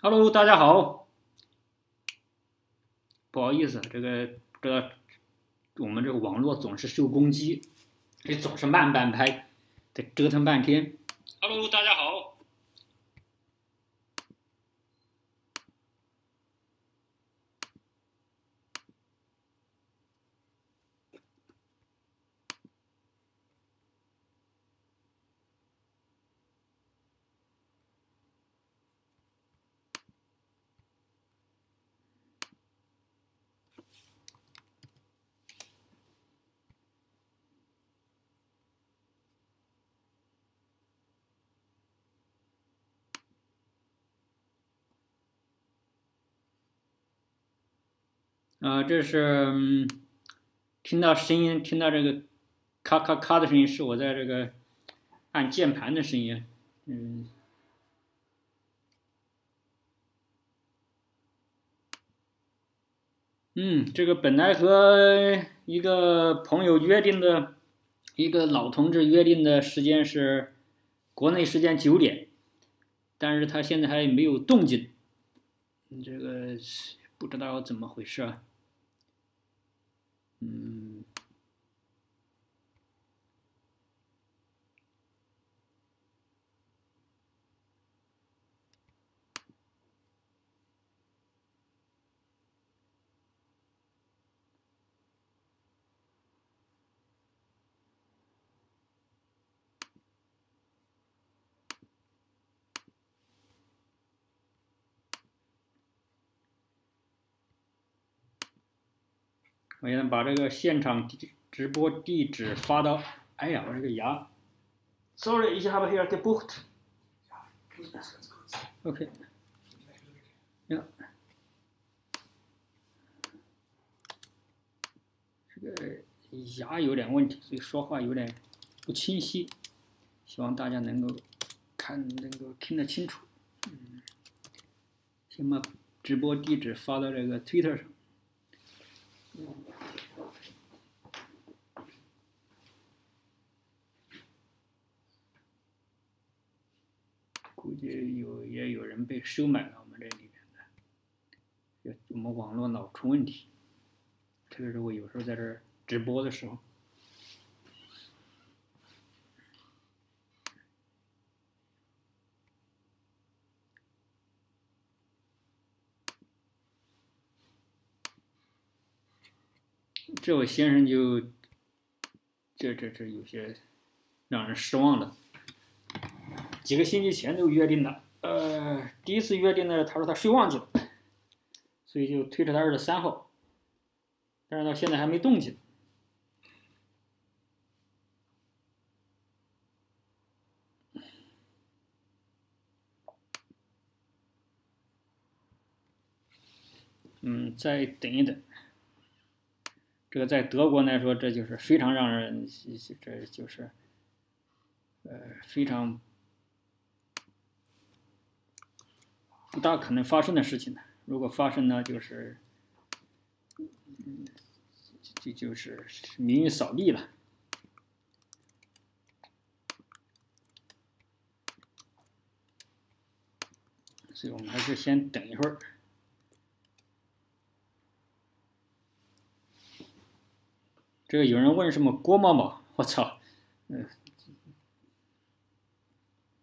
Hello，大家好。不好意思，这个这我们这个网络总是受攻击，这总是慢半拍，得折腾半天。Hello，大家好。啊，这是嗯听到声音，听到这个咔咔咔的声音，是我在这个按键盘的声音。嗯，嗯，这个本来和一个朋友约定的，一个老同志约定的时间是国内时间九点，但是他现在还没有动静，这个不知道怎么回事啊。嗯，我现在把这个现场地直播地址发到，哎呀，我这个牙，sorry，ich habe hier gebucht。OK，呀，这个牙有点问题，所以说话有点不清晰，希望大家能够看能够听得清楚。嗯，先把直播地址发到这个 Twitter 上。估计有也有人被收买了，我们这里面的，我们网络老出问题，特别是我有时候在这直播的时候。这位先生就，这这这有些让人失望的。几个星期前就约定了，呃，第一次约定呢，他说他睡忘记了，所以就推迟到二十三号，但是到现在还没动静。嗯，再等一等。这个在德国来说，这就是非常让人，这就是，呃，非常不大可能发生的事情呢。如果发生呢，就是，就就是名誉扫地了。所以我们还是先等一会儿。这个有人问什么郭某某？我操，嗯，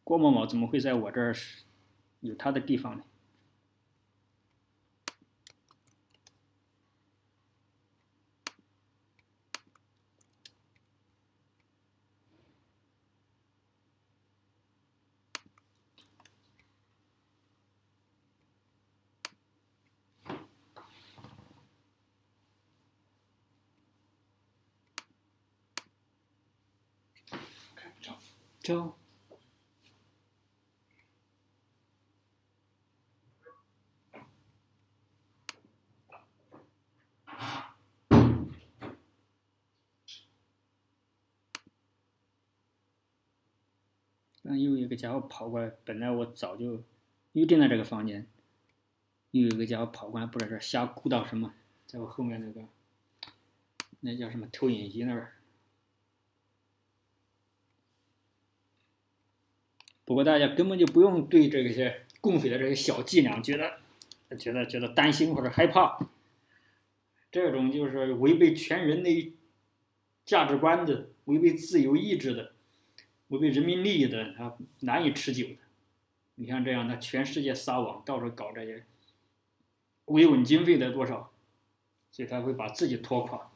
郭某某怎么会在我这儿有他的地方呢？就，刚又一个家伙跑过来，本来我早就预定了这个房间，又有一个家伙跑过来，不知道这瞎鼓捣什么，在我后面那个，那叫什么投影仪那儿。不过大家根本就不用对这些共匪的这些小伎俩，觉得觉得觉得担心或者害怕，这种就是违背全人类价值观的、违背自由意志的、违背人民利益的，他难以持久的。你像这样，他全世界撒网，到处搞这些维稳经费得多少，所以他会把自己拖垮。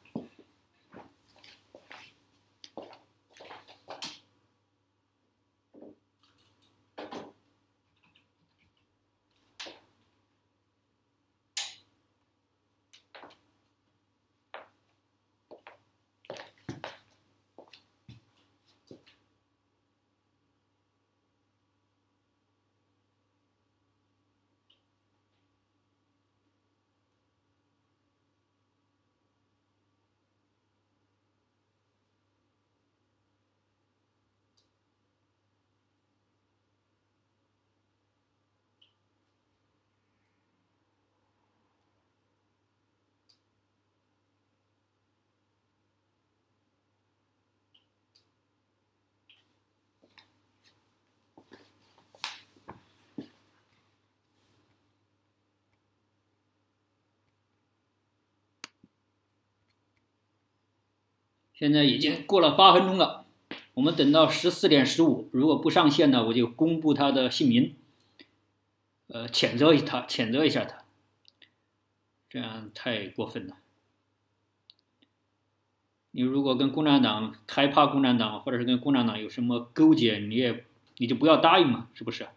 现在已经过了八分钟了，我们等到十四点十五，如果不上线呢，我就公布他的姓名，呃，谴责一他，谴责一下他，这样太过分了。你如果跟共产党害怕共产党，或者是跟共产党有什么勾结，你也你就不要答应嘛，是不是？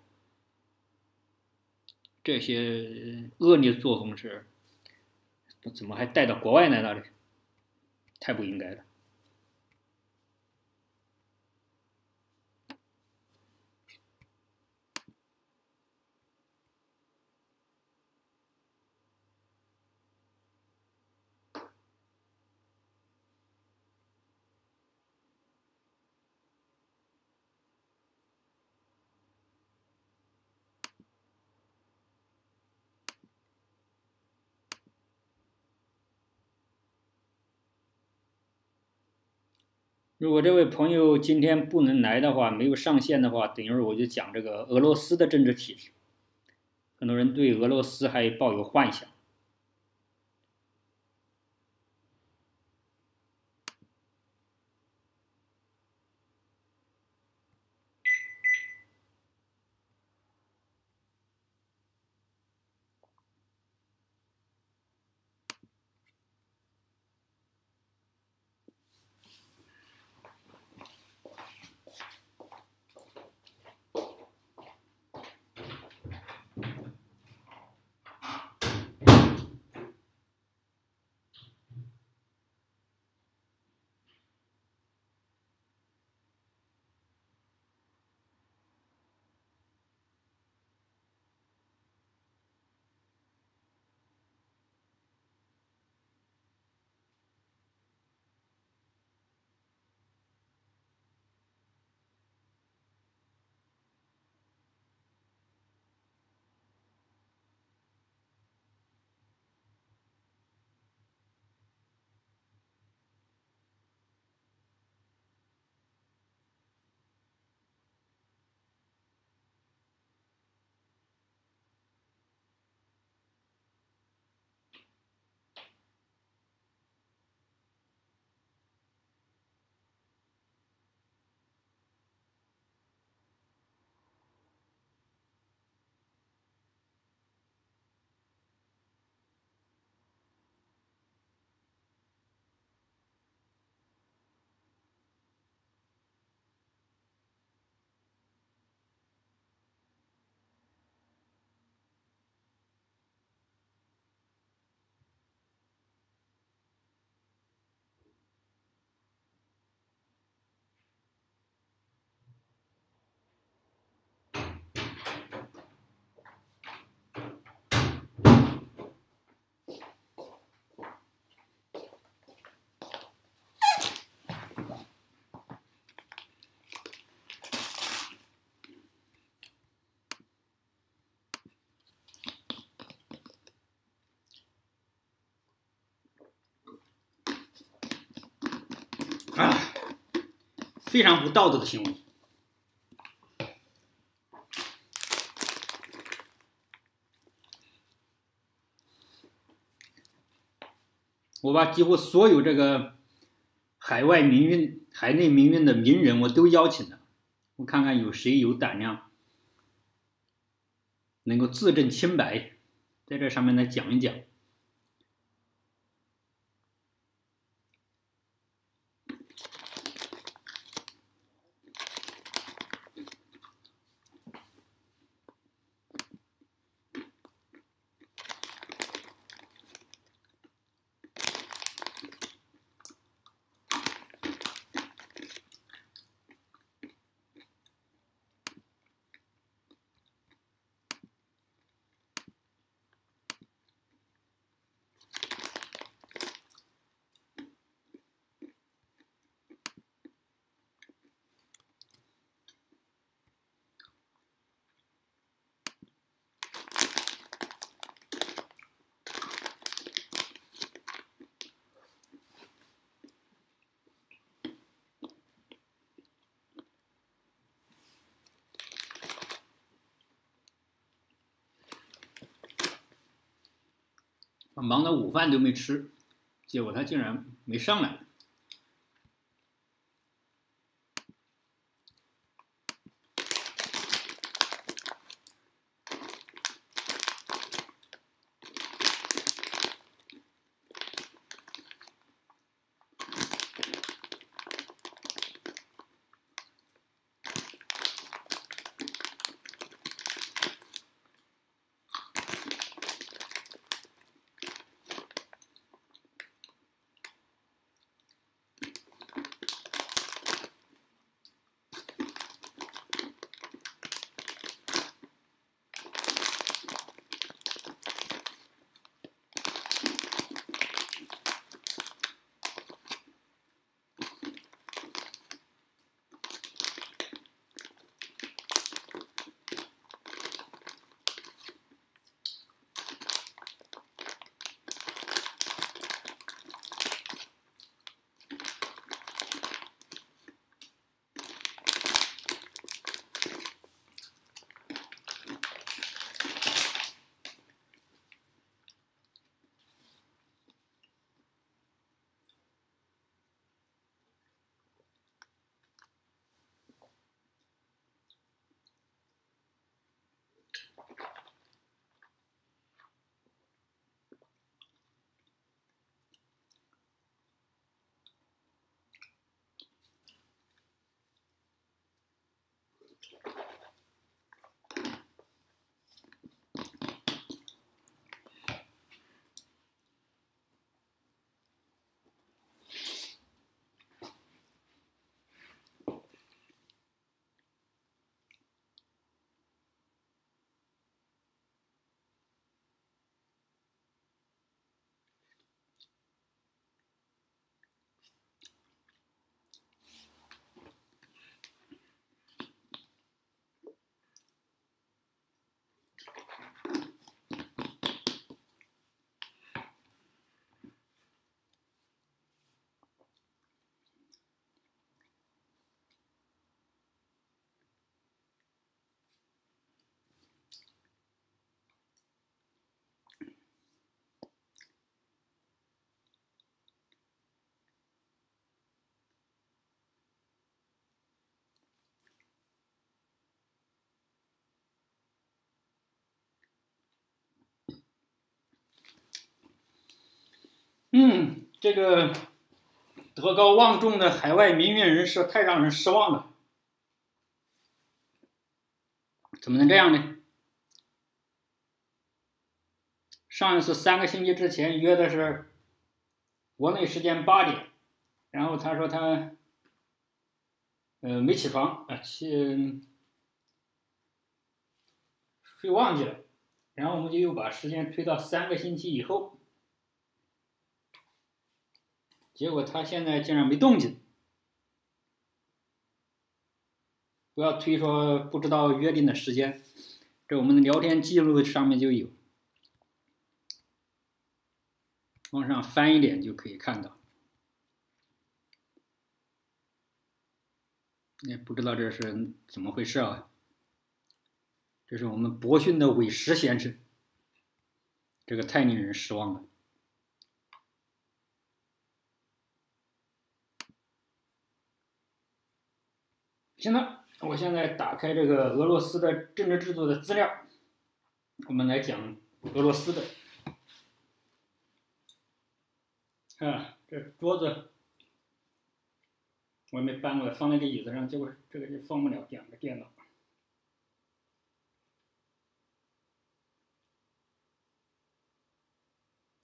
这些恶劣作风是，怎么还带到国外来了？太不应该了。如果这位朋友今天不能来的话，没有上线的话，等一会儿我就讲这个俄罗斯的政治体制。很多人对俄罗斯还抱有幻想。非常不道德的行为。我把几乎所有这个海外名运海内名运的名人我都邀请了我看看有谁有胆量能够自证清白在这上面来讲一讲。他午饭都没吃，结果他竟然没上来。嗯，这个德高望重的海外民运人士太让人失望了。怎么能这样呢？上一次三个星期之前约的是国内时间八点，然后他说他呃没起床啊，起睡忘记了，然后我们就又把时间推到三个星期以后。结果他现在竟然没动静，不要推说不知道约定的时间，这我们的聊天记录上面就有，往上翻一点就可以看到。也不知道这是怎么回事啊？这是我们博讯的韦石先生，这个太令人失望了。行了，我现在打开这个俄罗斯的政治制度的资料，我们来讲俄罗斯的。啊，这桌子我也没搬过来，放在这椅子上，结果这个就放不了两个电脑。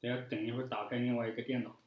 得要等一会儿打开另外一个电脑。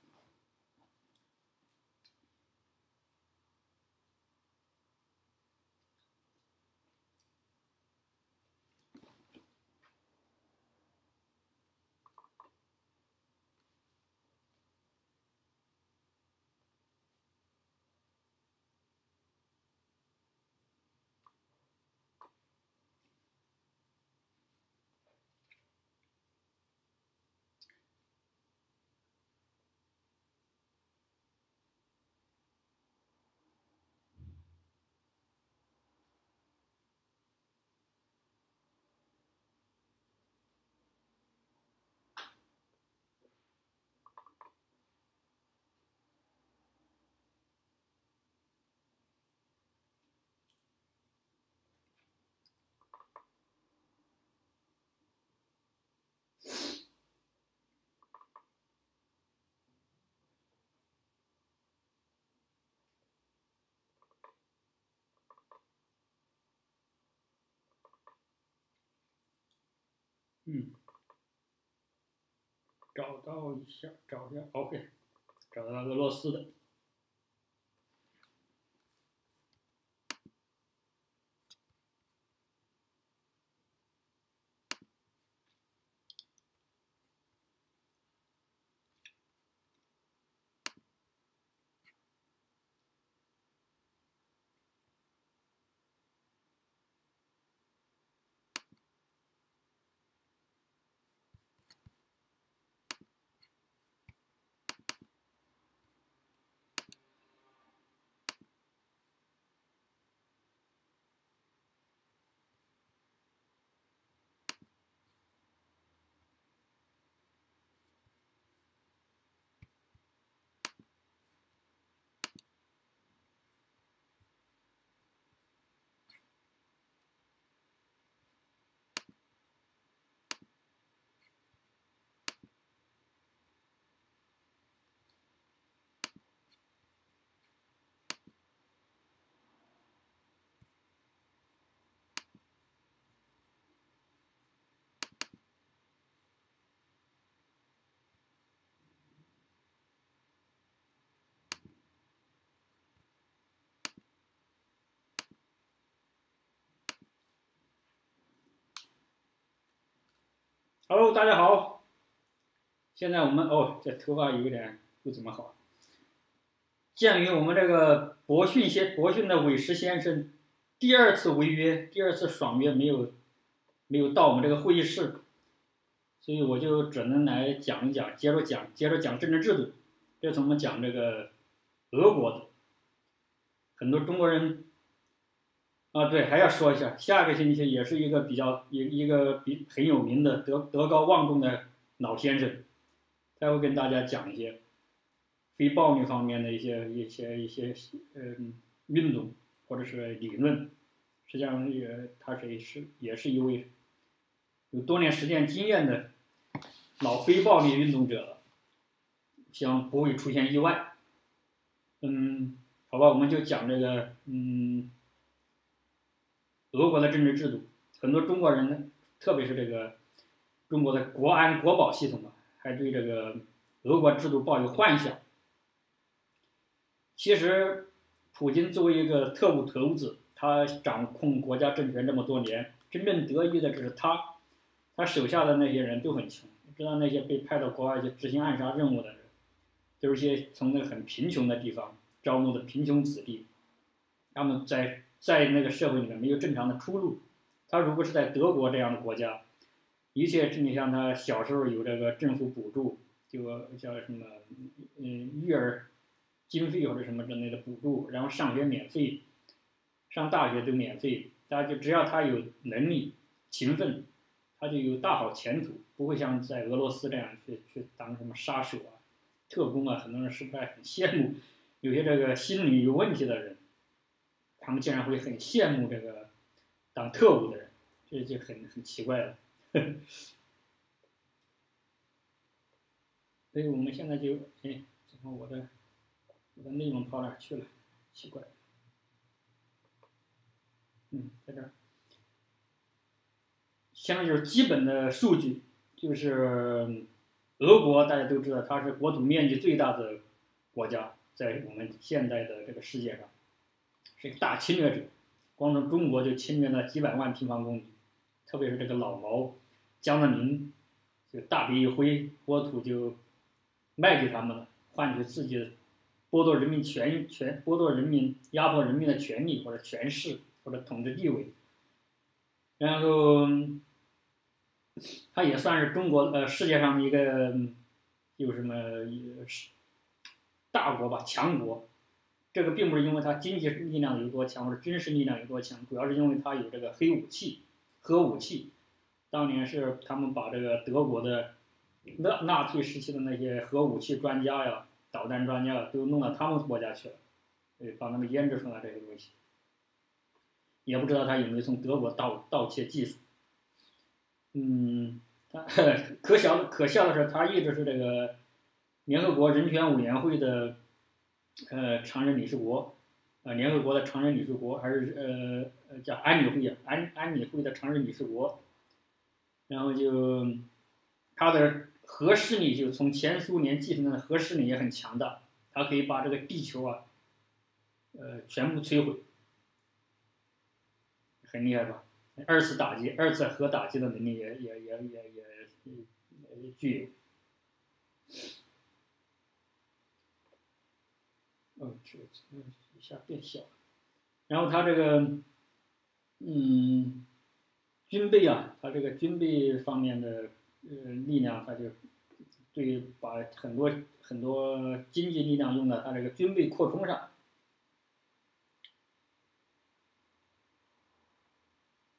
嗯，找到一下，找一下，OK，找到俄罗斯的。Hello，大家好。现在我们哦，这头发有点不怎么好。鉴于我们这个博逊先博逊的韦石先生第二次违约，第二次爽约没有没有到我们这个会议室，所以我就只能来讲一讲，接着讲，接着讲政治制度。这次我们讲这个俄国的，很多中国人。啊，对，还要说一下，下个星期也是一个比较一一个比很有名的德德高望重的老先生，他会跟大家讲一些非暴力方面的一些一些一些嗯运动或者是理论，实际上也他是是也是一位有多年实践经验的老非暴力运动者了，希望不会出现意外。嗯，好吧，我们就讲这个嗯。俄国的政治制度，很多中国人呢，特别是这个中国的国安国保系统啊，还对这个俄国制度抱有幻想。其实，普京作为一个特务头子，他掌控国家政权这么多年，真正得益的只是他，他手下的那些人都很穷。知道那些被派到国外去执行暗杀任务的人，都是些从那个很贫穷的地方招募的贫穷子弟，他们在。在那个社会里面没有正常的出路，他如果是在德国这样的国家，一切你像他小时候有这个政府补助，就叫什么，嗯，育儿经费或者什么之类的补助，然后上学免费，上大学都免费，大家就只要他有能力、勤奋，他就有大好前途，不会像在俄罗斯这样去去当什么杀手啊、特工啊，很多人是不是很羡慕有些这个心理有问题的人。他们竟然会很羡慕这个当特务的人，这就很很奇怪了。所以我们现在就哎，怎么我的我的内容跑哪去了？奇怪。嗯，在这儿。现在就是基本的数据，就是俄国大家都知道，它是国土面积最大的国家，在我们现代的这个世界上，是个大侵略者。光从中国就侵略了几百万平方公里，特别是这个老毛江泽民，就大笔一挥，国土就卖给他们了，换取自己剥夺人民权权剥夺人民压迫人民的权利或者权势或者统治地位，然后。他也算是中国呃世界上的一个有什么是大国吧，强国。这个并不是因为它经济力量有多强，或者军事力量有多强，主要是因为它有这个黑武器、核武器。当年是他们把这个德国的纳纳粹时期的那些核武器专家呀、导弹专家都弄到他们国家去了，对，帮他们研制出来这些东西。也不知道他有没有从德国盗盗窃技术。嗯，可笑可笑的是，他一直是这个联合国人权委员会的呃常任理事国，呃联合国的常任理事国，还是呃呃叫安理会安安理会的常任理事国，然后就他的核势力就从前苏联继承的核势力也很强大，他可以把这个地球啊，呃全部摧毁，很厉害吧？二次打击、二次核打击的能力也也也也也具有。哦，这一下变小了。然后他这个，嗯，军备啊，他这个军备方面的呃力量，他就对把很多很多经济力量用在他这个军备扩充上。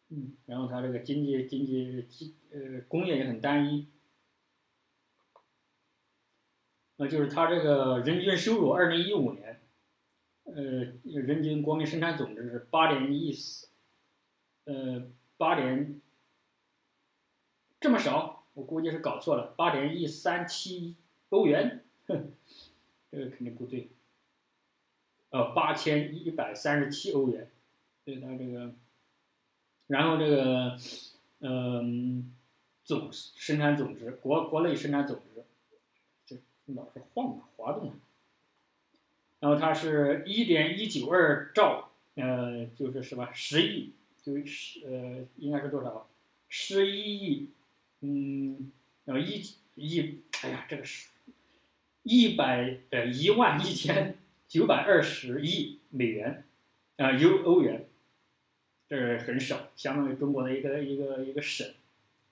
嗯，然后他这个经济经济呃工业也很单一，那就是他这个人均收入，二零一五年，呃，人均国民生产总值是八点一四，呃，八点这么少，我估计是搞错了，八点一三七欧元，哼，这个肯定不对，呃，八千一百三十七欧元，所以它这个。然后这个，嗯，总生产总值，国国内生产总值，老是晃啊，滑动。然后它是一点一九二兆，呃，就是什么十亿，就是呃，应该是多少？十一亿，嗯，然后一亿，哎呀，这个是，一百呃一万一千九百二十亿美元，啊，欧欧元。这很少，相当于中国的一个一个一个省，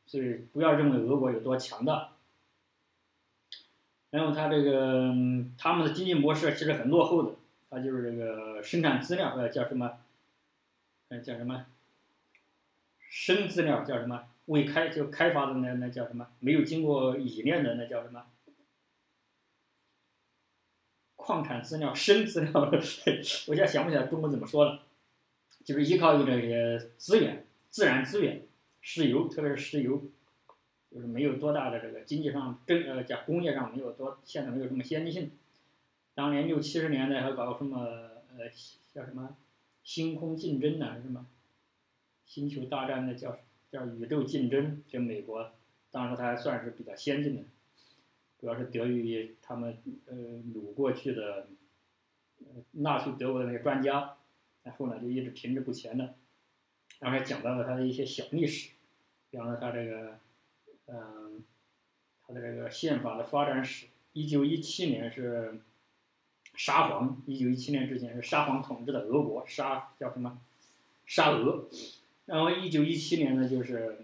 所以不要认为俄国有多强大。然后他这个他们的经济模式其实很落后的，他就是这个生产资料呃叫什么，呃叫什么，生资料叫什么未开就开发的那那叫什么没有经过冶炼的那叫什么，矿产资料生资料，我现在想不起来中文怎么说了。就是依靠于这些资源，自然资源，石油，特别是石油，就是没有多大的这个经济上，政呃讲工业上没有多，现在没有什么先进性。当年六七十年代还搞什么呃叫什么星空竞争呢？什么星球大战的叫叫宇宙竞争，就美国，当时它还算是比较先进的，主要是得益于他们呃掳过去的纳粹德国的那个专家。然后呢，就一直停滞不前的，然后还讲到了他的一些小历史，比方说他这个，嗯，他的这个宪法的发展史。一九一七年是沙皇，一九一七年之前是沙皇统治的俄国，沙叫什么？沙俄。然后一九一七年呢，就是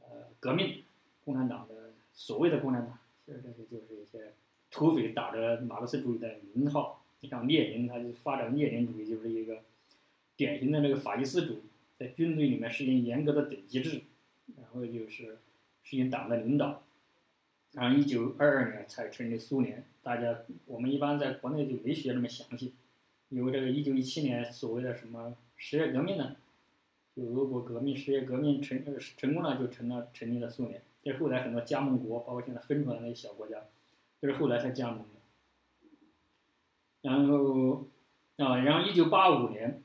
呃革命，共产党的所谓的共产党，其实这些就是一些土匪打着马克思主义的名号。你像列宁，他就发展列宁主义，就是一个。典型的那个法西斯主义，在军队里面实行严格的等级制，然后就是实行党的领导。然后一九二二年才成立苏联，大家我们一般在国内就没学这么详细，有这个一九一七年所谓的什么十月革命呢？就俄国革命，十月革命成呃成功了，就成了成立了苏联。这后来很多加盟国，包括现在分出来那些小国家，都是后来才加盟的。然后啊，然后一九八五年，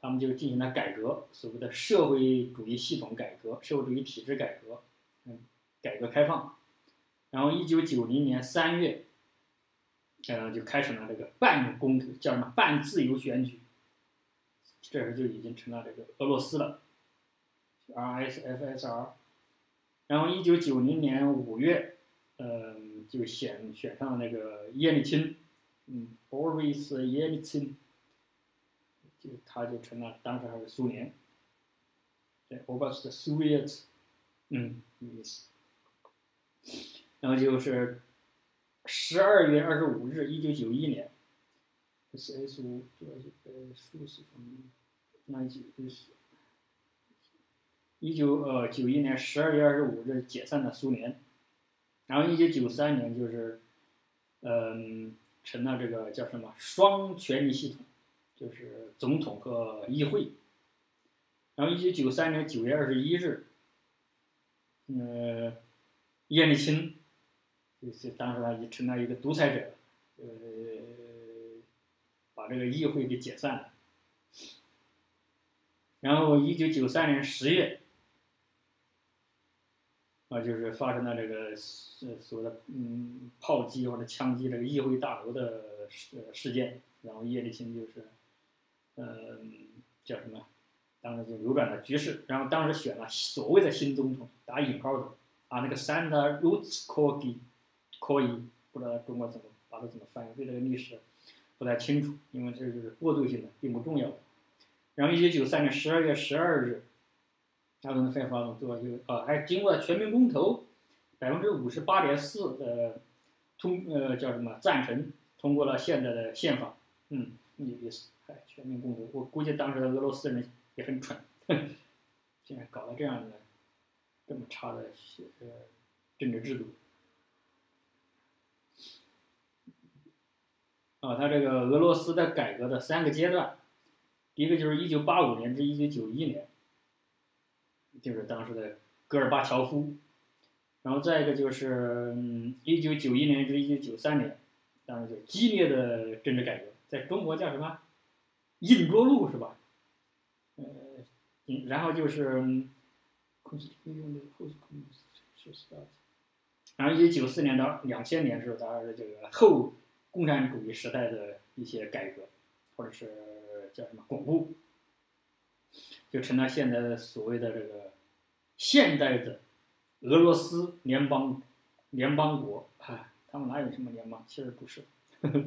他们就进行了改革，所谓的社会主义系统改革、社会主义体制改革，嗯，改革开放。然后一九九零年三月，呃，就开始了这个半公叫什么半自由选举，这时候就已经成了这个俄罗斯了，RSFSR。然后一九九零年五月，嗯，就选选上了那个叶利钦。嗯，Boris Yeltsin，就他就成了当时还是苏联，对，Oblast Soviet，嗯，意思。然后就是十二月二十五日，一九九一年，S 主要是呃数十方面，那就就是一九呃九一年十二月二十五日解散了苏联，然后一九九三年就是嗯。成了这个叫什么双权力系统，就是总统和议会。然后，一九九三年九月二十一日，呃，叶利钦就是当时他就成了一个独裁者，呃，把这个议会给解散了。然后，一九九三年十月。啊，就是发生了这个所所谓的嗯炮击或者枪击这个议会大楼的事事件，然后叶利钦就是，嗯叫什么，当时就扭转了局势，然后当时选了所谓的新总统打引号的啊那个 Santa r o s k o g i 可以不知道中国怎么把它怎么翻译，对这个历史不太清楚，因为这就是过渡性的，并不重要。然后一九九三年十二月十二日。他们分发动做就啊，还经过全民公投，百分之五十八点四的通呃叫什么赞成通过了现在的宪法，嗯，有意思，哎，全民公投，我估计当时的俄罗斯人也很蠢，竟然搞了这样的这么差的呃政治制度。啊，他这个俄罗斯的改革的三个阶段，一个就是一九八五年至一九九一年。就是当时的戈尔巴乔夫，然后再一个就是一九九一年至一九九三年，当然就激烈的政治改革，在中国叫什么硬着陆是吧？然后就是，然后一九九四年到两千年时候，当然是这个后共产主义时代的一些改革，或者是叫什么巩固。就成了现在的所谓的这个现代的俄罗斯联邦联邦国啊，他们哪有什么联邦？其实不是，呵 呵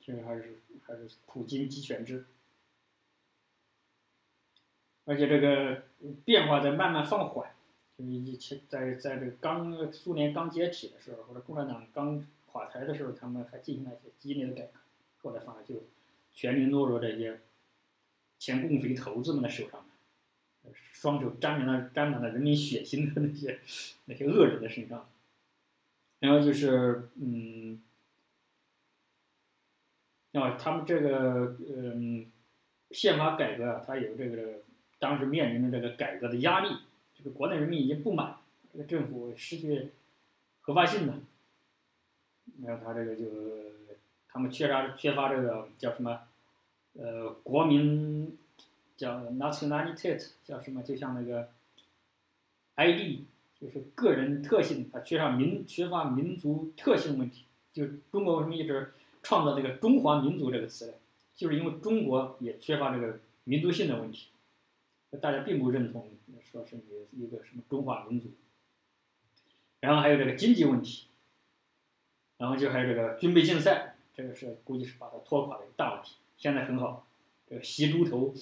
其实还是还是普京集权制，而且这个变化在慢慢放缓，就是以前在在这个刚苏联刚解体的时候，或者共产党刚垮台的时候，他们还进行了一些激烈的改革，后来反而就全力落入这些。前共匪头子们的手上，双手沾满了沾满了人民血腥的那些那些恶人的身上，然后就是嗯，啊，他们这个嗯宪法改革啊，它有这个当时面临的这个改革的压力，这个国内人民已经不满，这个政府失去合法性了，然后他这个就他们缺乏缺乏这个叫什么？呃，国民叫 nationality，叫什么？就像那个 ID，就是个人特性，它缺乏民缺乏民族特性问题。就中国为什么一直创造这个“中华民族”这个词呢？就是因为中国也缺乏这个民族性的问题，大家并不认同说是你一个什么中华民族。然后还有这个经济问题，然后就还有这个军备竞赛，这个是估计是把它拖垮的一个大问题。现在很好，这个吸猪头，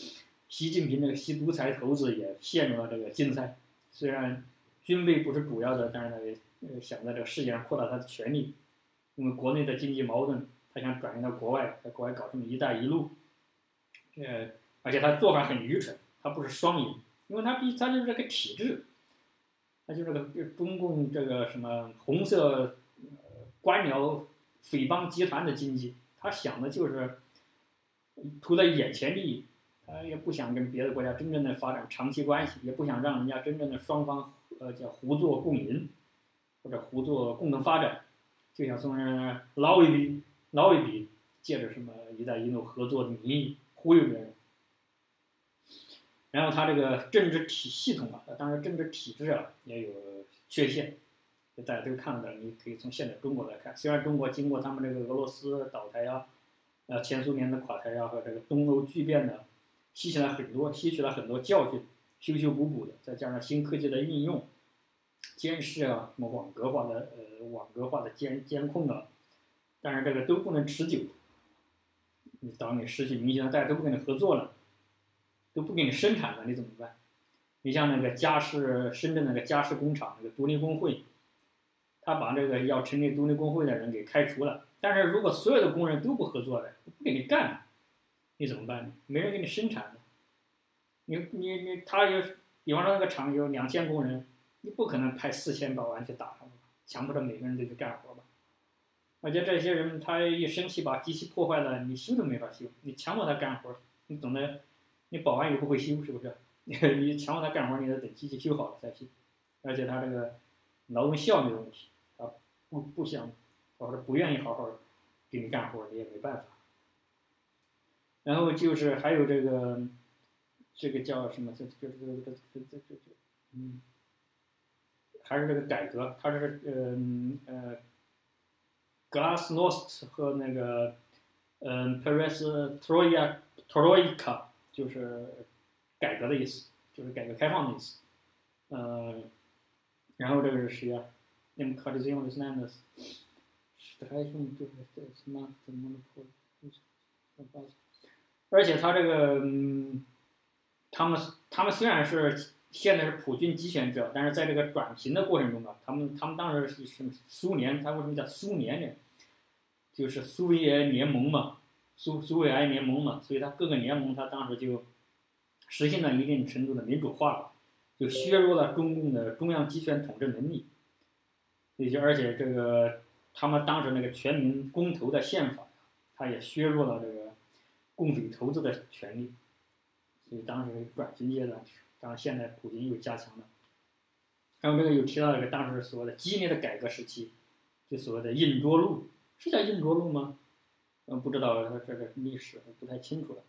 习近平这个吸独裁头子也陷入了这个竞赛。虽然军备不是主要的，但是他也想在这个世界上扩大他的权力。因为国内的经济矛盾，他想转移到国外，在国外搞这么“一带一路”。呃，而且他做法很愚蠢，他不是双赢，因为他比他就是这个体制，他就这个中共这个什么红色官僚匪帮集团的经济，他想的就是。图在眼前利益，他也不想跟别的国家真正的发展长期关系，也不想让人家真正的双方呃叫互作共赢，或者互作共同发展，就想从人捞一笔，捞一笔，借着什么“一带一路”合作的名义忽悠别人。然后他这个政治体系统啊，当然政治体制啊也有缺陷，大家都看到，你可以从现在中国来看，虽然中国经过他们这个俄罗斯倒台呀，呃前苏联的垮台呀和这个东欧巨变呢，吸取了很多吸取了很多教训，修修补补的，再加上新科技的应用，监视啊什么网格化的呃网格化的监监控啊，但是这个都不能持久，你当你失去民心了，大家都不跟你合作了。都不给你生产了，你怎么办？你像那个嘉实深圳那个嘉实工厂那个独立工会，他把这个要成立独立工会的人给开除了。但是如果所有的工人都不合作了，不给你干了，你怎么办呢？没人给你生产了。你你你，他有，比方说那个厂有两千工人，你不可能派四千保安去打他们，强迫着每个人都去干活吧？而且这些人他一生气把机器破坏了，你修都没法修，你强迫他干活，你总得。你保安又不会修，是不是？你你强迫他干活，你得等机器修好了再修。而且他这个劳动效率的问题，他不不想，或者不愿意好好给你干活，你也没办法。然后就是还有这个，这个叫什么？这这这这这这这，嗯，还是这个改革，他是嗯呃，Glasnost 和那个嗯 Perestroika。就是改革的意思，就是改革开放的意思，呃，然后这个是谁啊？那么卡里斯用的是哪个？是还用就是这什么怎么破？而且他这个，嗯，他们他们虽然是现在是普军集权者，但是在这个转型的过程中啊，他们他们当时是是苏联，他为什么叫苏联呢？就是苏维埃联盟嘛。苏苏维埃联盟嘛，所以它各个联盟，它当时就实现了一定程度的民主化了，就削弱了中共的中央集权统治能力。也就而且这个他们当时那个全民公投的宪法，它也削弱了这个共匪投资的权利。所以当时转型阶段，当然现在普京又加强了。还有这个又提到这个当时所谓的激烈的改革时期，就所谓的硬着陆，是叫硬着陆吗？嗯，不知道他这个历史不太清楚了，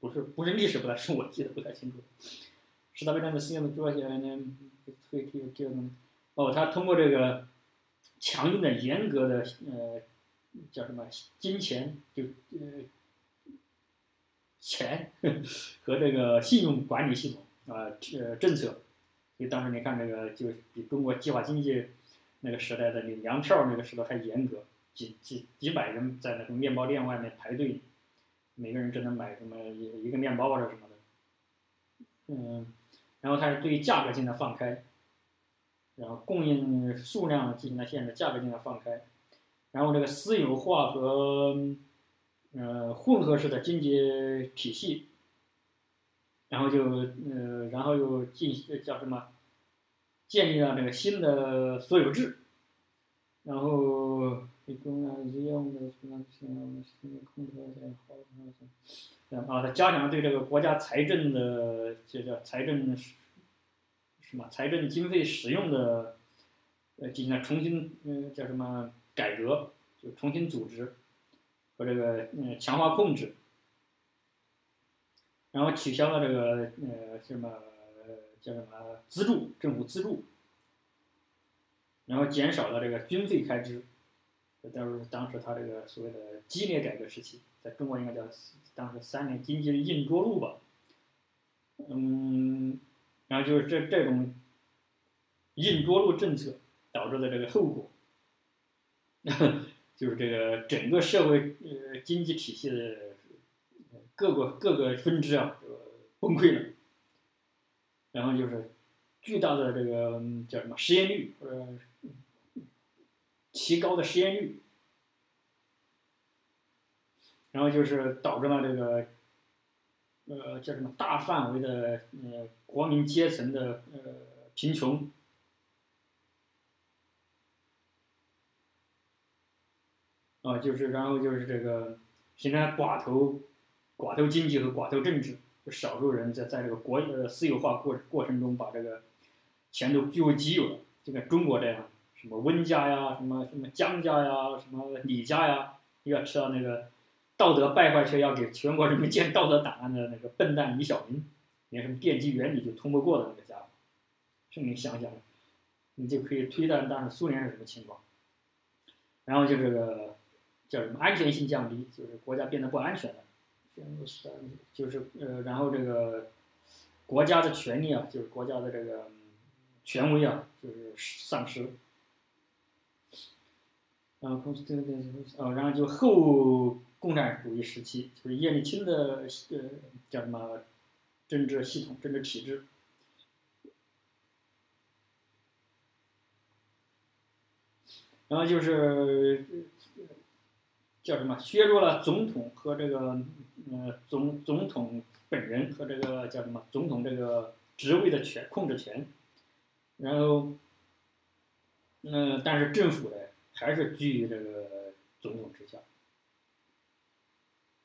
不是不是历史不太，是我记得不太清楚。是他为什么实验做一些呢？推推这种哦，他通过这个强硬的、严格的呃叫什么金钱就呃钱和这个信用管理系统啊呃政策，所以当时你看这个就比中国计划经济那个时代的领粮票那个时候还严格。几几几百人在那个面包店外面排队，每个人只能买什么一一个面包或者什么的，嗯，然后它是对价格进行放开，然后供应数量进行了限制，价格进行放开，然后这个私有化和呃混合式的经济体系，然后就呃然后又进叫什么，建立了这个新的所有制，然后。啊，他加强对这个国家财政的，这叫财政什么财政经费使用的，呃，进行了重新，嗯，叫什么改革，就重新组织和这个嗯强化控制，然后取消了这个呃什么叫什么资助政府资助，然后减少了这个军费开支。这都是当时他这个所谓的激烈改革时期，在中国应该叫当时三年经济的硬着陆吧。嗯，然后就是这这种硬着陆政策导致的这个后果，就是这个整个社会呃经济体系的各个各个分支啊崩溃了，然后就是巨大的这个叫什么失业率或者提。高的失业率，然后就是导致了这个，呃，叫什么大范围的呃国民阶层的呃贫穷，啊，就是然后就是这个形成寡头寡头经济和寡头政治，就少数人在在这个国呃私有化过过程中把这个钱都据为己有了，就跟中国这样，什么温家呀，什么什么江家呀，什么李家呀，又要吃到那个道德败坏却要给全国人民建道德档案的那个笨蛋李小民，连什么电机原理就通不过的那个家伙，这你想想，你就可以推断当时苏联是什么情况。然后就这个叫什么安全性降低，就是国家变得不安全了，就是呃，然后这个国家的权力啊，就是国家的这个权威啊，就是丧失。然后，呃，然后就后共产主义时期，就是叶利钦的呃叫什么政治系统、政治体制。然后就是叫什么削弱了总统和这个呃总总统本人和这个叫什么总统这个职位的权控制权，然后嗯，但是政府呢还是居于这个总统之下，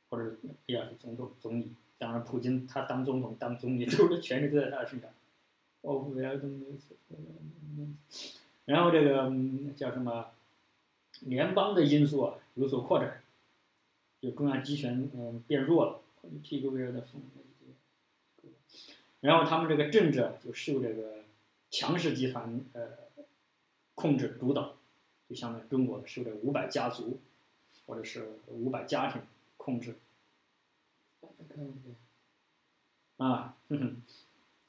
或者哎呀总统总理，当然普京他当总统当总理，所有的权力都在他的身上。然后这个叫什么？联邦的因素啊有所扩展，就中央集权嗯变弱了，然后他们这个政治就受这个强势集团呃控制主导，就相当于中国受这五百家族或者是五百家庭控制。啊，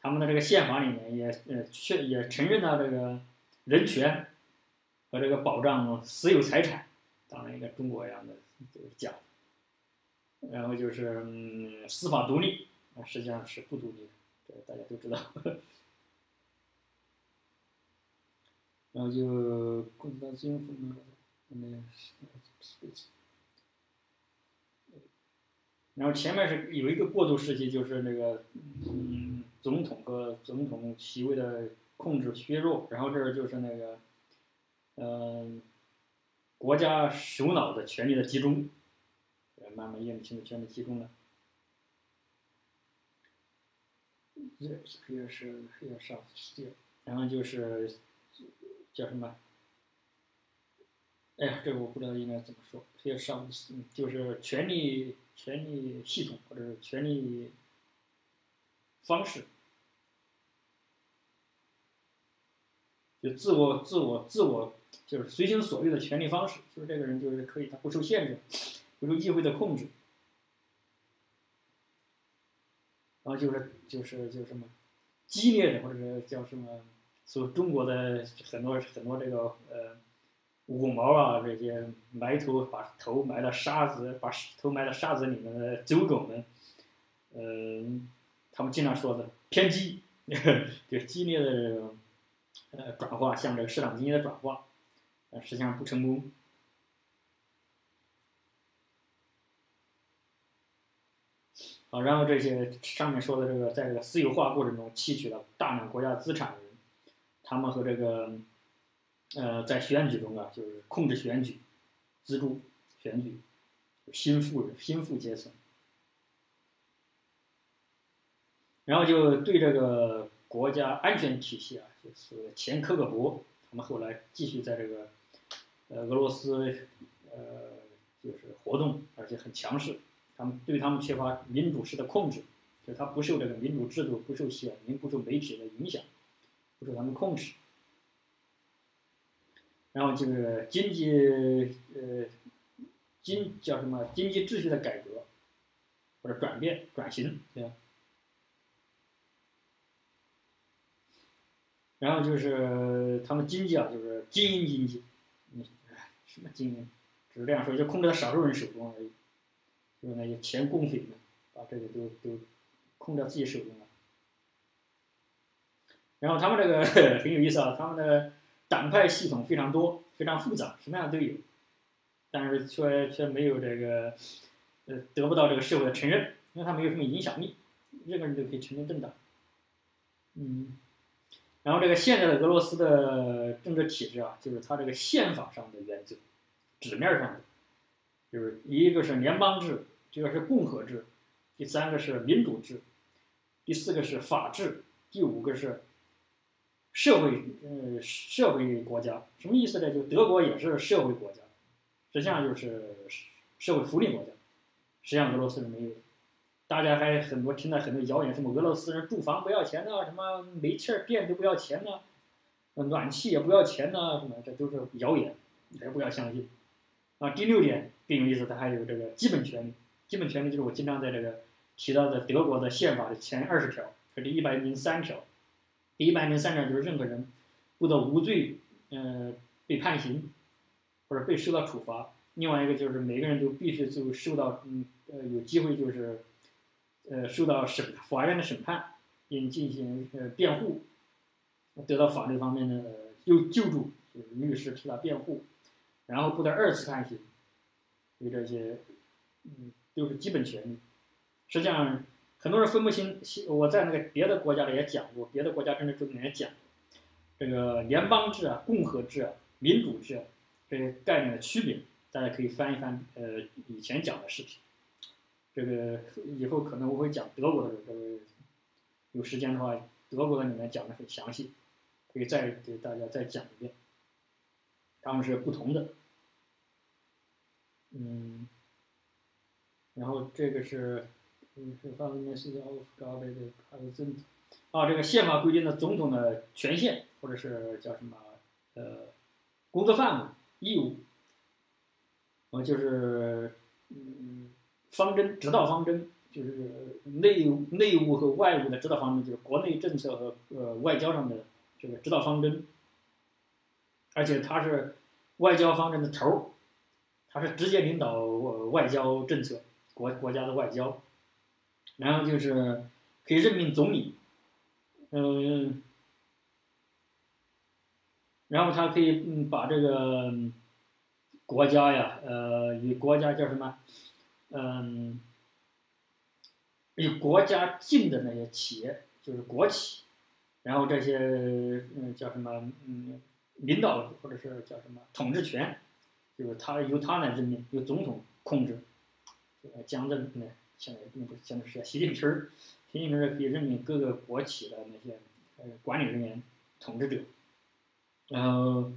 他们的这个宪法里面也呃确也承认了这个人权。和这个保障私有财产，当然一个中国一样的就是假的，然后就是嗯司法独立，实际上是不独立的，这大家都知道。然后就共产党自由风格，那然后前面是有一个过渡时期，就是那个嗯总统和总统席位的控制削弱，然后这儿就是那个。嗯，国家首脑的权力的集中，慢慢叶利钦的权力集中了。这也是也上然后就是叫什么？哎呀，这个我不知道应该怎么说。也上就是权力权力系统或者是权力方式。就自我、自我、自我，就是随心所欲的权利方式，就是这个人就是可以，他不受限制，不受议会的控制，然后就是就是就是什么激烈的，或者是叫什么，所中国的很多很多这个呃五毛啊这些埋头把头埋到沙子，把头埋到沙子里面的走狗们，嗯，他们经常说的偏激，就激烈的这种。呃，转化向这个市场经济的转化，呃，实际上不成功。好，然后这些上面说的这个，在这个私有化过程中窃取了大量国家资产，他们和这个，呃，在选举中啊，就是控制选举、资助选举，新富人、新富阶层，然后就对这个国家安全体系啊。就是前科格勃，他们后来继续在这个，呃，俄罗斯，呃，就是活动，而且很强势。他们对他们缺乏民主式的控制，就他不受这个民主制度、不受选民、不受媒体的影响，不受他们控制。然后这个经济，呃，经叫什么？经济秩序的改革，或者转变、转型，对吧？然后就是他们经济啊，就是精英经济，嗯，什么精英，只是这样说，就控制在少数人手中而已，就是那些前共匪们，把这个都都控制在自己手中。然后他们这个 很有意思啊，他们的党派系统非常多，非常复杂，什么样都有，但是却却没有这个，呃，得不到这个社会的承认，因为他没有什么影响力，任何人都可以成为政党，嗯。然后这个现在的俄罗斯的政治体制啊，就是它这个宪法上的原则，纸面上的，就是一个是联邦制，这个是共和制，第三个是民主制，第四个是法治，第五个是社会呃社会国家。什么意思呢？就德国也是社会国家，实际上就是社会福利国家。实际上俄罗斯是没有。大家还很多听到很多谣言，什么俄罗斯人住房不要钱呢？什么煤气电都不要钱呢？暖气也不要钱呢？什么这都是谣言，还不要相信。啊，第六点更有意思，它还有这个基本权利。基本权利就是我经常在这个提到的德国的宪法的前二十条，这第一百零三条。第一百零三条就是任何人不得无罪，呃，被判刑或者被受到处罚。另外一个就是每个人都必须就受到，嗯，呃，有机会就是。呃，受到审法院的审判，并进行呃辩护，得到法律方面的救救助，就是律师替他辩护，然后不得二次判刑，为这些，嗯，都是基本权利。实际上，很多人分不清，我在那个别的国家里也讲过，别的国家政治制度也讲，这个联邦制啊、共和制啊、民主制啊这些概念的区别，大家可以翻一翻，呃，以前讲的视频。这个以后可能我会讲德国的，这个有时间的话，德国的里面讲的很详细，可以再给大家再讲一遍。他们是不同的，嗯，然后这个是，嗯，是发明是奥夫高的还有总啊，这个宪法规定的总统的权限或者是叫什么呃工作范围义务，啊就是，嗯。方针指导方针就是内内务和外务的指导方针，就是国内政策和呃外交上的这个指导方针，而且他是外交方针的头儿，他是直接领导外交政策国国家的外交，然后就是可以任命总理，嗯，然后他可以嗯把这个国家呀呃与国家叫什么？嗯，与国家近的那些企业就是国企，然后这些嗯叫什么嗯领导或者是叫什么统治权，就是他由他来任命，由总统控制。这个江泽民呢，现在并不是现在是习近平，习近平儿可以任命各个国企的那些呃管理人员、统治者，然后，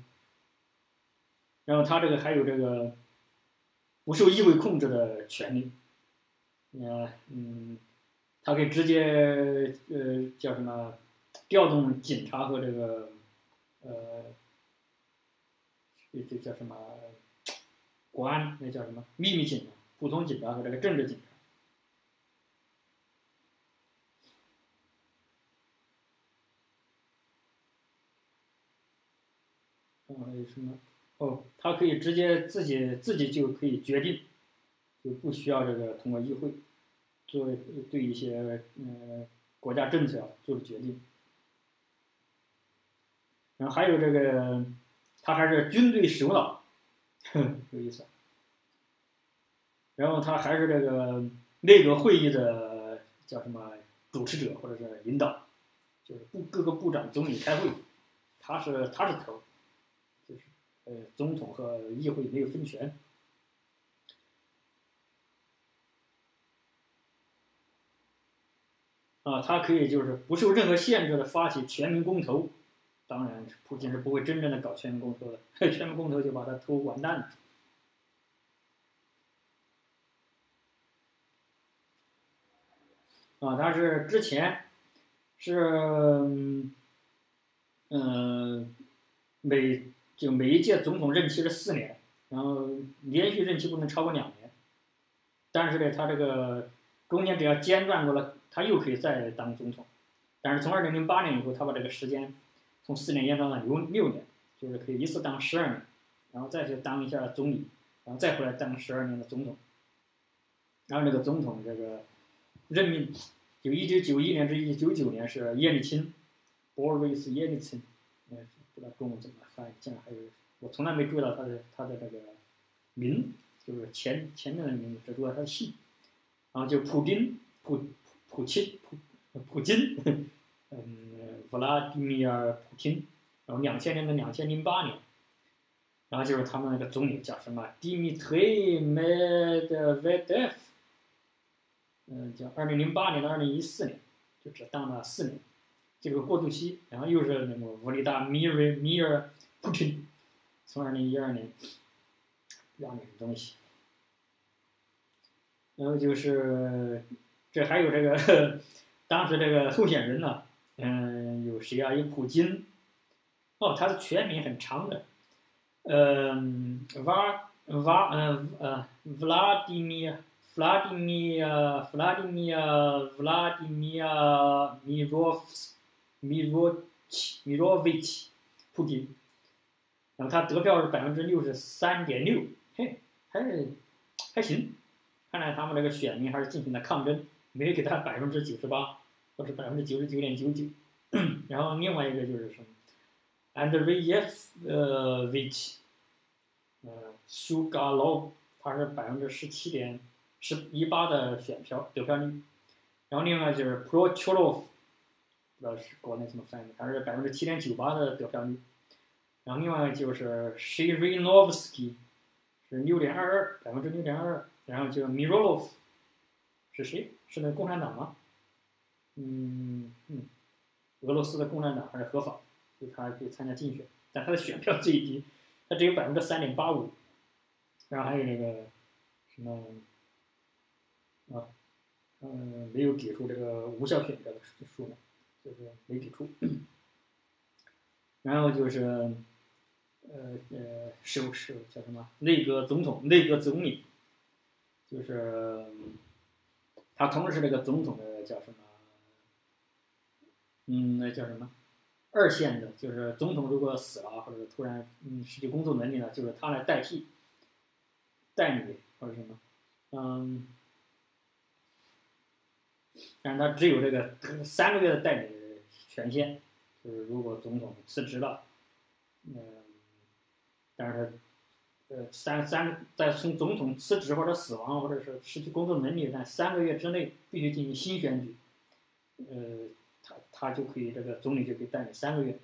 然后他这个还有这个。不受议会控制的权利，呃，嗯，他可以直接呃叫什么调动警察和这个呃这这叫什么 国安那叫什么秘密警察、普通警察和这个政治警察，还有什么？哦，他可以直接自己自己就可以决定，就不需要这个通过议会，作为对一些呃国家政策做决定。然后还有这个，他还是军队首脑，有意思。然后他还是这个内阁会议的叫什么主持者或者是领导，就是部各个部长总理开会，他是他是头。呃，总统和议会没有分权啊，他可以就是不受任何限制的发起全民公投。当然，普京是不会真正的搞全民公投的，全民公投就把他投完蛋了。啊，他是之前是嗯每。就每一届总统任期是四年，然后连续任期不能超过两年。但是呢，他这个中间只要间断过了，他又可以再当总统。但是从二零零八年以后，他把这个时间从四年延长到六六年，就是可以一次当十二年，然后再去当一下总理，然后再回来当十二年的总统。然后这个总统这个任命，就一九九一年至一九九九年是叶利钦，Boris Yeltsin，嗯，不知道中文怎么。翻译，竟然还有，我从来没注意到他的他的这个名，就是前前面的名字，只注意他的姓，然后就普丁，普普钦，普普京，嗯，弗拉迪米尔·普京，然后两千年的两千零八年，然后就是他们那个总理叫什么，迪米特梅德韦德夫，嗯，叫二零零八年到二零一四年，就只当了四年，这个过渡期，然后又是那个乌里达米尔米尔普京，从二零一二年两年东西，然后就是这还有这个当时这个候选人呢，嗯，有谁啊？有普京，哦，他的全名很长的，嗯，瓦瓦嗯呃，弗拉迪米。弗拉迪米亚，弗拉迪米亚，弗拉迪米亚米罗夫斯，米罗奇，米罗维奇，普京。然后他得票是百分之六十三点六，嘿，还是还行。看来他们这个选民还是进行了抗争，没有给他百分之九十八，或者百分之九十九点九九。然后另外一个就是什么，安德瑞耶夫呃维奇，呃苏嘎洛，他是百分之十七点。十一八的选票得票率，然后另外就是 Prochorov，不知道是国内怎么翻译，他是百分之七点九八的得票率，然后另外就是 Shirinovsky，是六点二二，百分之六点二二，然后就 Mirolov，是谁？是那共产党吗？嗯嗯，俄罗斯的共产党还是合法，就他可以参加竞选，但他的选票最低，他只有百分之三点八五，然后还有那个什么。啊，嗯，没有给出这个无效选票的数量，就是没给出。然后就是，呃呃，是是叫什么？内阁总统、内阁总理，就是他同时这个总统的叫什么？嗯，那叫什么？二线的，就是总统如果死了或者突然嗯失去工作能力了，就是他来代替，代理或者什么？嗯。但是他只有这个三个月的代理权限，就是如果总统辞职了，嗯，但是他呃三三在从总统辞职或者死亡或者是失去工作能力，但三个月之内必须进行新选举，呃，他他就可以这个总理就可以代理三个月，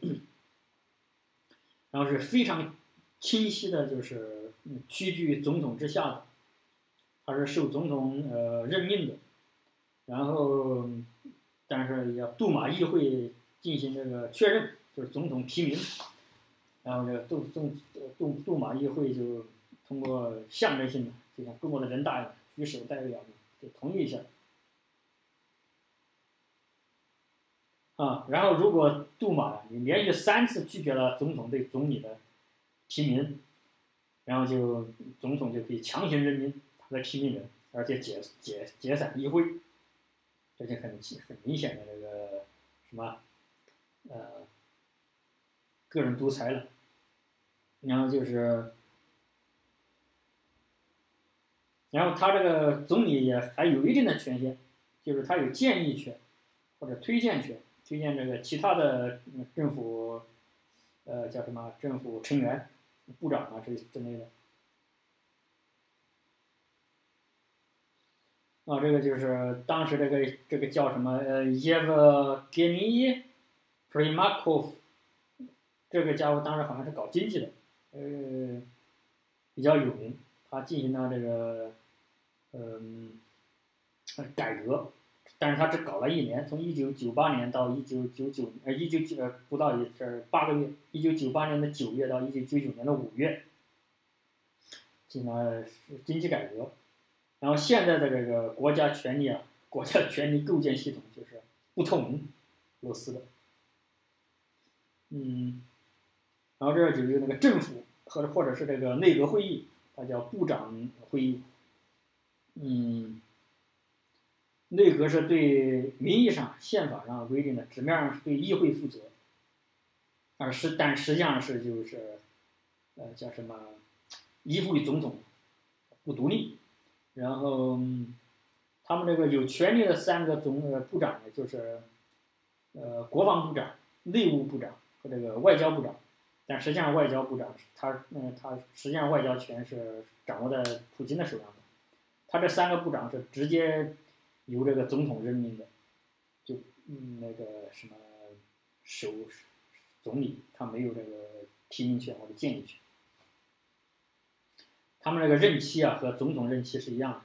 然后是非常清晰的，就是屈居总统之下的，他是受总统呃任命的。然后，但是要杜马议会进行这个确认，就是总统提名，然后这个杜杜杜杜马议会就通过象征性的，就像中国的人大举手代表就同意一下。啊，然后如果杜马你连续三次拒绝了总统对总理的提名，然后就总统就可以强行任命他的提名人，而且解解解散议会。这就很很明显的这个什么，呃，个人独裁了。然后就是，然后他这个总理也还有一定的权限，就是他有建议权或者推荐权，推荐这个其他的政府，呃，叫什么政府成员、部长啊这之类的。啊，这个就是当时这个这个叫什么呃，Evgeny Primakov，这个家伙当时好像是搞经济的，呃，比较有名。他进行了这个，嗯，改革，但是他只搞了一年，从一九九八年到一九九九呃一九九呃不到一这八个月，一九九八年的九月到一九九九年的五月，进行了经济改革。然后现在的这个国家权力啊，国家权力构建系统就是不透明，俄罗斯的，嗯，然后这儿就是那个政府或者或者是这个内阁会议，它叫部长会议，嗯，内阁是对名义上宪法上规定的，纸面上是对议会负责，而是但实际上是就是，呃，叫什么，依附于总统，不独立。然后，他们这个有权力的三个总呃部长呢，就是，呃，国防部长、内务部长和这个外交部长。但实际上，外交部长他嗯，他实际上外交权是掌握在普京的手上的。他这三个部长是直接由这个总统任命的，就嗯那个什么首总理，他没有这个提名权或者建议权。他们那个任期啊，和总统任期是一样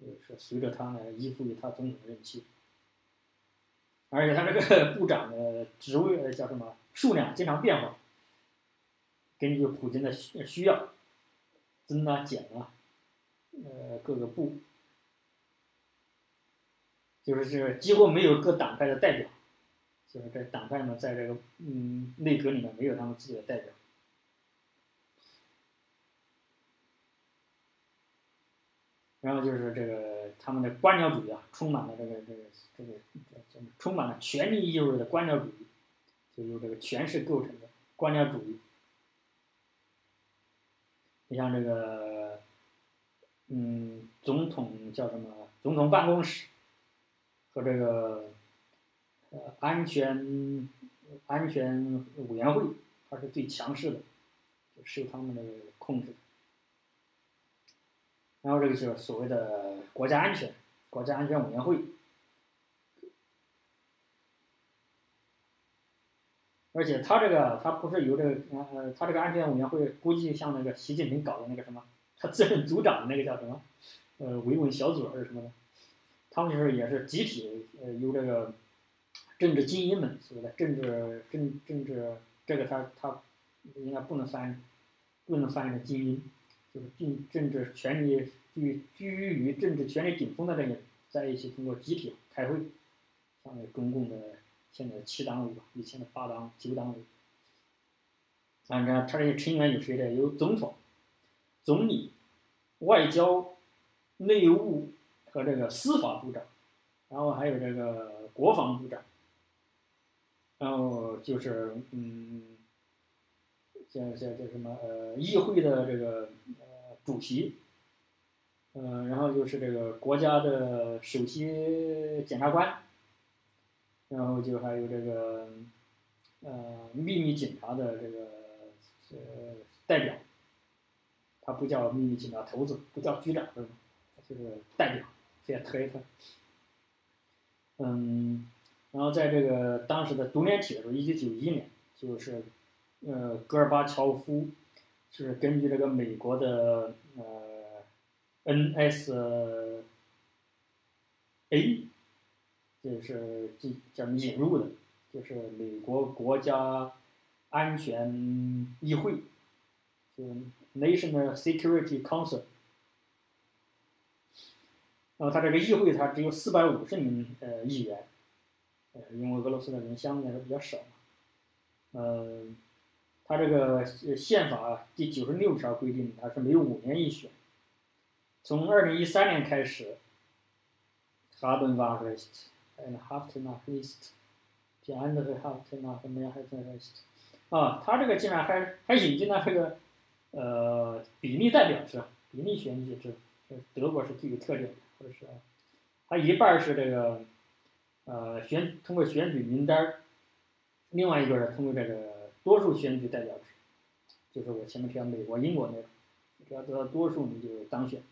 的，就是随着他呢依附于他总统任期，而且他这个 部长的职位叫什么数量经常变化，根据普京的需需要，增啊减啊，呃各个部，就是是几乎没有各党派的代表，就是这党派呢在这个嗯内阁里面没有他们自己的代表。然后就是这个他们的官僚主义啊，充满了这个这个这个充满了权力意味的官僚主义，就由这个权势构成的官僚主义。你像这个，嗯，总统叫什么？总统办公室和这个安全安全委员会，它是最强势的，就受他们的控制。然后这个就是所谓的国家安全，国家安全委员会，而且他这个他不是由这个呃他这个安全委员会估计像那个习近平搞的那个什么，他自任组长那个叫什么，呃维稳小组还是什么的，他们就是也是集体呃由这个政治精英们所谓的政治政政治这个他他应该不能翻不能翻译成精英。就是政政治权力居居于政治权力顶峰的人在一起通过集体开会，像那中共的现在七党委吧，以前的八党九党委。反正他这些成员有谁的？有总统、总理、外交、内务和这个司法部长，然后还有这个国防部长，然后就是嗯。像像这什么呃，议会的这个呃主席，嗯，然后就是这个国家的首席检察官，然后就还有这个呃秘密警察的这个呃代表，他不叫秘密警察头子，不叫局长，就是代表，非常特别特。嗯，然后在这个当时的独联体的时候，一九九一年，就是。呃，戈尔巴乔夫是根据这个美国的呃 NSA，就是这叫引入的，就是美国国家安全议会，就 National Security Council。然后他这个议会，他只有四百五十名呃议员，呃，因为俄罗斯的人相对来说比较少嘛，嗯。他这个宪法第九十六条规定，它是每五年一选。从二零一三年开始，haben wir recht, ein half nach ist, die andere half nach Mehrheit ist。啊，他这个竟然还还引进了这个呃比例代表制、比例选举制，德国是具有特点的，或者是他一半是这个呃选通过选举名单另外一个是通过这个。多数选举代表制，就是我前面提到美国、英国那种，只要得到多数你就当选。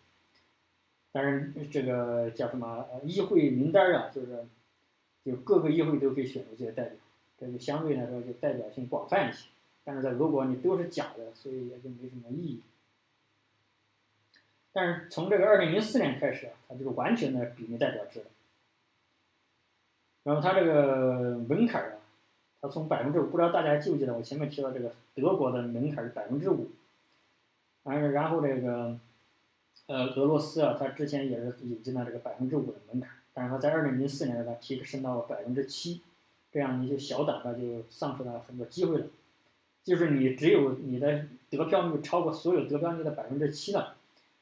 但是这个叫什么？议会名单啊，就是就各个议会都可以选出这些代表，这就相对来说就代表性广泛一些。但是在俄国你都是假的，所以也就没什么意义。但是从这个二零零四年开始啊，它就是完全的比例代表制了。然后它这个门槛啊。它从百分之五，不知道大家记不记得我前面提到这个德国的门槛是百分之五，然然后这个，呃，俄罗斯啊，它之前也是引进了这个百分之五的门槛，但是它在二零零四年它提升到百分之七，这样一些小党它就丧失了很多机会了，就是你只有你的得票率超过所有得票率的百分之七了，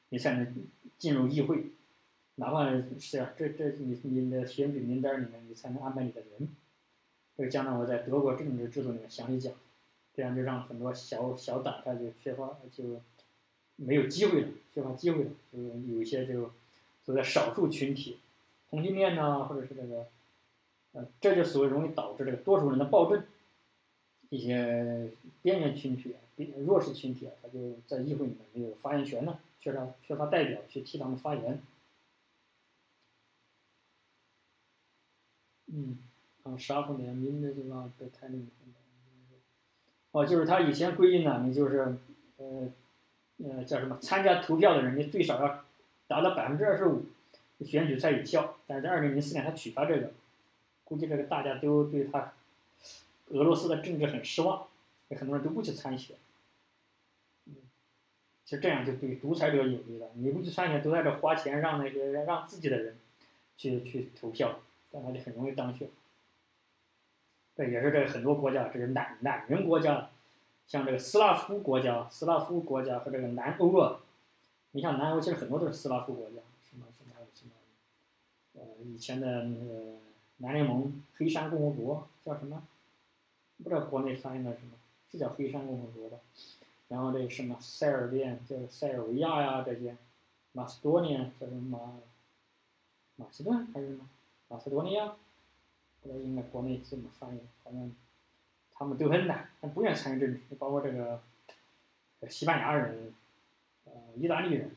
你才能进入议会，哪怕是，这这你你的选举名单里面你才能安排你的人。这个将来我在德国政治制度里面详细讲，这样就让很多小小党派就缺乏就没有机会了，缺乏机会了，就有一些就所谓少数群体，同性恋呐，或者是这个，呃，这就所谓容易导致这个多数人的暴政，一些边缘群体、弱势群体啊，他就在议会里面没有发言权了，缺少缺乏代表去替他们发言，嗯。杀不联名的地方被太厉害哦，就是他以前规定呢，你就是，呃，呃，叫什么？参加投票的人，你最少要达到百分之二十五，选举才有效。但是在二零零四年他取消这个，估计这个大家都对他俄罗斯的政治很失望，很多人都不去参选。其实这样就对独裁者有利了，你不去参选，都在这花钱让那些让自己的人去去投票，这样他就很容易当选。这也是这个很多国家，这是懒懒人国家，像这个斯拉夫国家、斯拉夫国家和这个南欧啊，你像南欧其实很多都是斯拉夫国家，什么什么什么，呃，以前的那个南联盟、黑山共和国叫什么？不知道国内翻译的什么，是叫黑山共和国吧？然后这什么塞尔维亚，叫塞尔维亚呀，这些，马斯多尼亚叫什么？马其顿还是什么？马斯多尼亚，不应该国内这么翻译，反正他们都很懒，他不愿参与政治，包括这个西班牙人，呃，意大利人，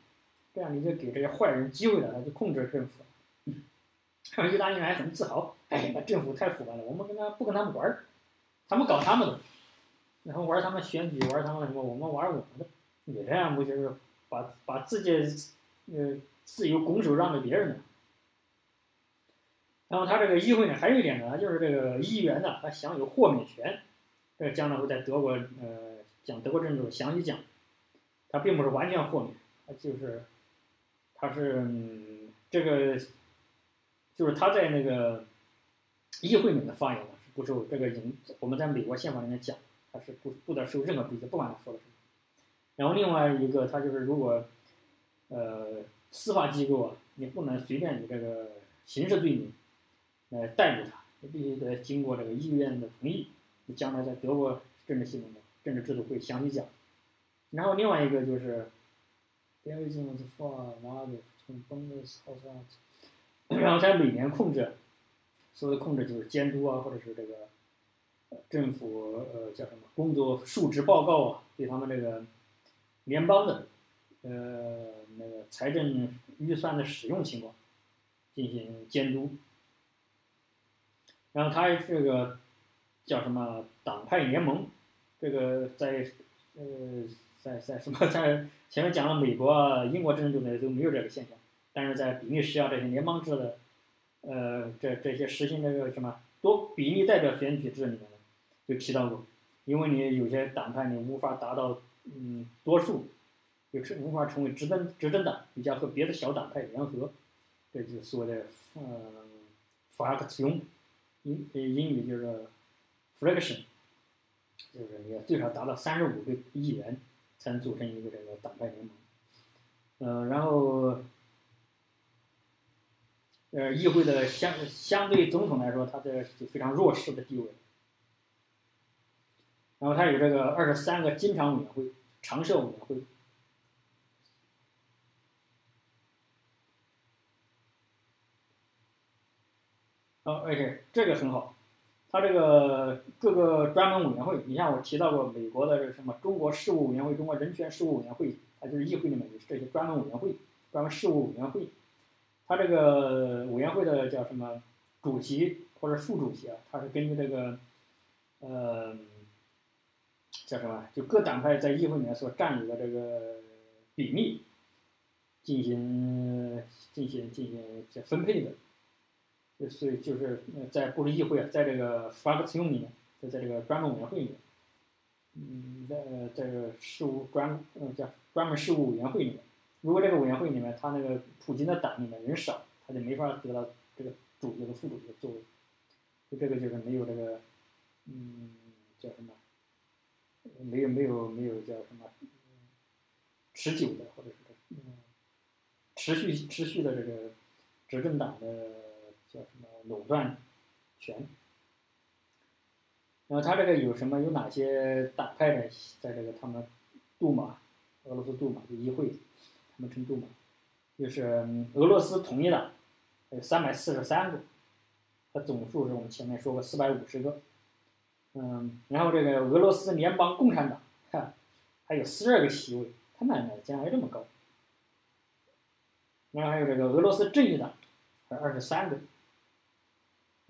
这样你就给这些坏人机会了，他就控制政府。意大利人还很自豪，哎，那政府太腐败了，我们跟他不跟他们玩儿，他们搞他们的。然后玩他们选举，玩他们什么？我们玩我们的，你这样不就是把把自己呃自由拱手让给别人了？然后他这个议会呢，还有一点呢，就是这个议员呢，他享有豁免权。这个将来会在德国呃讲德国政治详细讲，他并不是完全豁免，他就是他是这个就是他在那个议会里面的发言呢不受这个影，我们在美国宪法里面讲。他是不不得受任何逼责，不管他说的什么。然后另外一个，他就是如果，呃，司法机构啊，你不能随便以这个刑事罪名来逮捕他，你必须得经过这个议院的同意。你将来在德国政治系统的政治制度会详细讲。然后另外一个就是，然后在每年控制，所谓控制就是监督啊，或者是这个。政府呃叫什么工作述职报告啊？对他们这个联邦的呃那个财政预算的使用情况进行监督。然后他这个叫什么党派联盟？这个在呃在在什么在前面讲了美国啊、英国政治中呢都没有这个现象，但是在比利时啊这些联邦制的呃这这些实行这个什么多比例代表选举制里面。就提到过，因为你有些党派你无法达到嗯多数，就是无法成为执政执政党，你将和别的小党派联合，这就是所谓的嗯 Fox 勇英英语就是 fraction，就是也最少达到三十五个议员才能组成一个这个党派联盟，嗯，然后呃议会的相相对总统来说，他的就非常弱势的地位。然后它有这个二十三个经常委员会、常设委员会。哦，，OK，这个很好，它这个各个专门委员会，你像我提到过美国的这个什么中国事务委员会、中国人权事务委员会，它就是议会里面有这些专门委员会、专门事务委员会。它这个委员会的叫什么主席或者副主席啊？它是根据这个，呃。叫什么？就各党派在议会里面所占有的这个比例，进行进行进行这分配的，所以就是在不是议会，在这个法克用里面，就在这个专门委员会里面，嗯，在在这个事务专嗯叫专门事务委员会里面，如果这个委员会里面他那个普京的党里面人少，他就没法得到这个主席和副主席的座位，就这个就是没有这个嗯叫什么？没有没有没有叫什么持久的或者是嗯持续持续的这个执政党的叫什么垄断权？然后他这个有什么有哪些党派的在这个他们杜马俄罗斯杜马就议会，他们称杜马，就是俄罗斯统一党，有三百四十三个，它总数是我们前面说过四百五十个。嗯，然后这个俄罗斯联邦共产党，哈，还有十二个席位，他们竟然还这么高。然后还有这个俄罗斯正义党，还二十三个。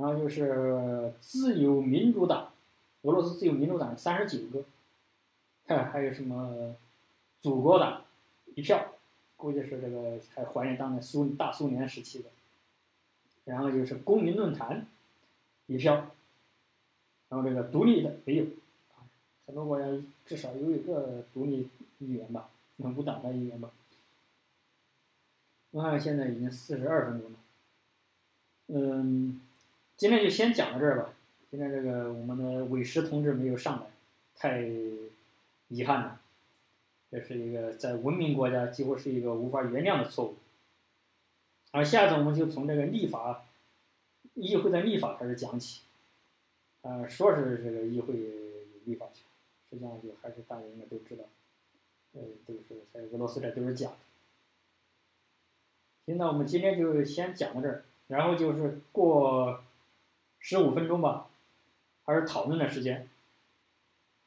然后就是自由民主党，俄罗斯自由民主党三十九个。看还有什么祖国党一票，估计是这个还怀念当年苏大苏联时期的。然后就是公民论坛一票，然后这个独立的没有，很多国家至少有一个独立议员吧，无党派议员吧。我看现在已经四十二分钟了，嗯，今天就先讲到这儿吧。今天这个我们的韦石同志没有上来，太遗憾了。这是一个在文明国家几乎是一个无法原谅的错误。而下次我们就从这个立法，议会的立法开始讲起。啊，说是这个议会有立法权，实际上就还是大家应该都知道，呃，都是在俄罗斯这都是假的。行，那我们今天就先讲到这儿，然后就是过十五分钟吧，还是讨论的时间，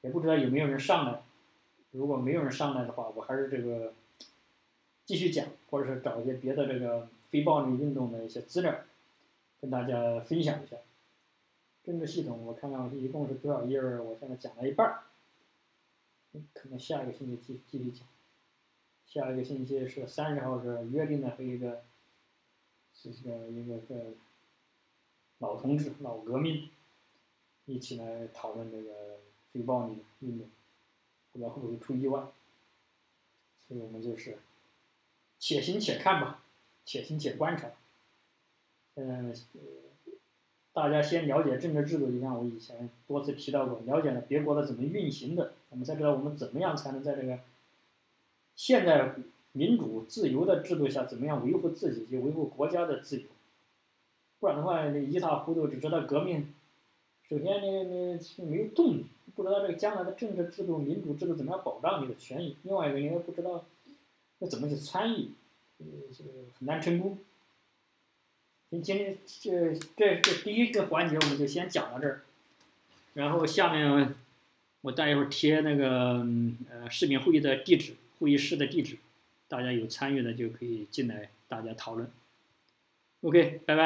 也不知道有没有人上来。如果没有人上来的话，我还是这个继续讲，或者是找一些别的这个非暴力运动的一些资料，跟大家分享一下。政治系统，我看看一共是多少页儿？我现在讲了一半儿，可能下一个星期继继续讲。下一个星期是三十号是约定的和一个，是这个一个个老同志、老革命，一起来讨论这个非暴力运动，不知道会不会出意外。所以我们就是且行且看吧，且行且观察。嗯，大家先了解政治制度，就像我以前多次提到过，了解了别国的怎么运行的，我们才知道我们怎么样才能在这个。现在民主自由的制度下，怎么样维护自己，及维护国家的自由？不然的话，你一塌糊涂，只知道革命。首先，你你没有动力，不知道这个将来的政治制度、民主制度怎么样保障你的权益。另外一个，你也不知道要怎么去参与，呃，这个很难成功。今天这这这第一个环节，我们就先讲到这儿。然后下面我待一会儿贴那个呃视频会议的地址。会议室的地址，大家有参与的就可以进来，大家讨论。OK，拜拜。